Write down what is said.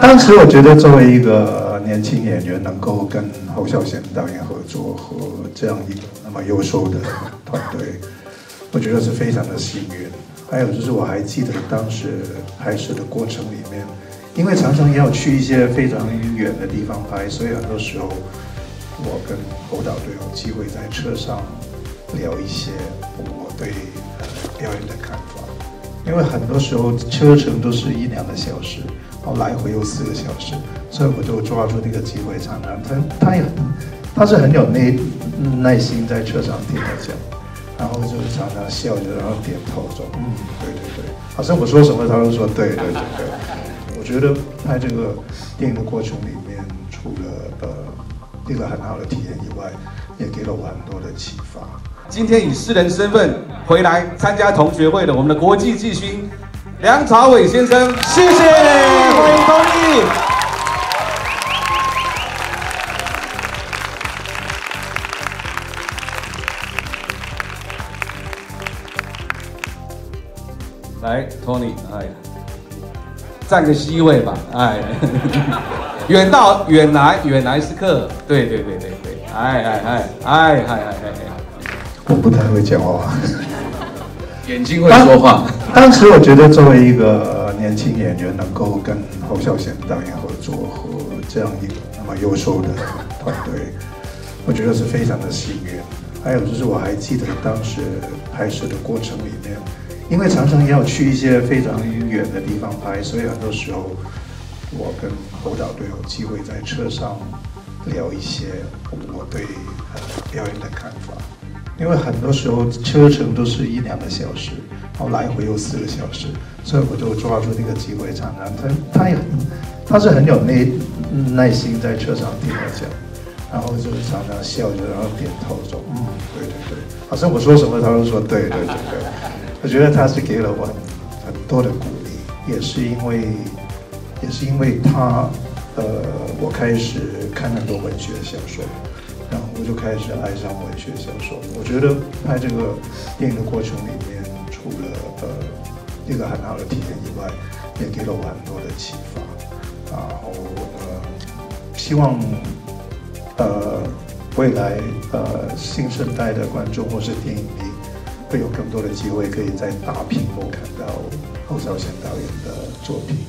当时我觉得作为一个年轻演员，能够跟侯孝贤导演合作和这样一个那么优秀的团队，我觉得是非常的幸运。还有就是我还记得当时拍摄的过程里面，因为常常要去一些非常远的地方拍，所以很多时候我跟侯导都有机会在车上聊一些我对表演的看法。因为很多时候车程都是一两个小时，然后来回又四个小时，所以我就抓住那个机会，常常他他也很他是很有耐耐心在车上听我讲，然后就常常笑着，然后点头说嗯对对对，好像我说什么他都说对对对对。我觉得拍这个电影的过程里面，除了呃一个很好的体验以外，也给了我很多的启发。今天以私人身份回来参加同学会的我们的国际巨星梁朝伟先生，谢谢，欢迎 Tony。来，Tony，哎，占个 C 位吧，哎，远道远来，远来是客，对对对对对，哎哎哎哎哎哎哎。我不太会讲话，眼睛会说话。当时我觉得作为一个年轻演员，能够跟侯孝贤导演合作和这样一个那么优秀的团队，我觉得是非常的幸运。还有就是我还记得当时拍摄的过程里面，因为常常要去一些非常远的地方拍，所以很多时候我跟侯导都有机会在车上聊一些我对表演的看法。因为很多时候车程都是一两个小时，然后来回又四个小时，所以我就抓住那个机会，常常他他也他是很有耐耐心在车上听我讲，然后就是常常笑着，然后点头说嗯对对对，好像我说什么他都说对对对对，我觉得他是给了我很多的鼓励，也是因为也是因为他呃我开始看很多文学小说。然后我就开始爱上文学小说。我觉得拍这个电影的过程里面，除了呃一个很好的体验以外，也给了我很多的启发。然后呃，希望呃未来呃新生代的观众或是电影迷会有更多的机会，可以在大屏幕看到侯孝贤导演的作品。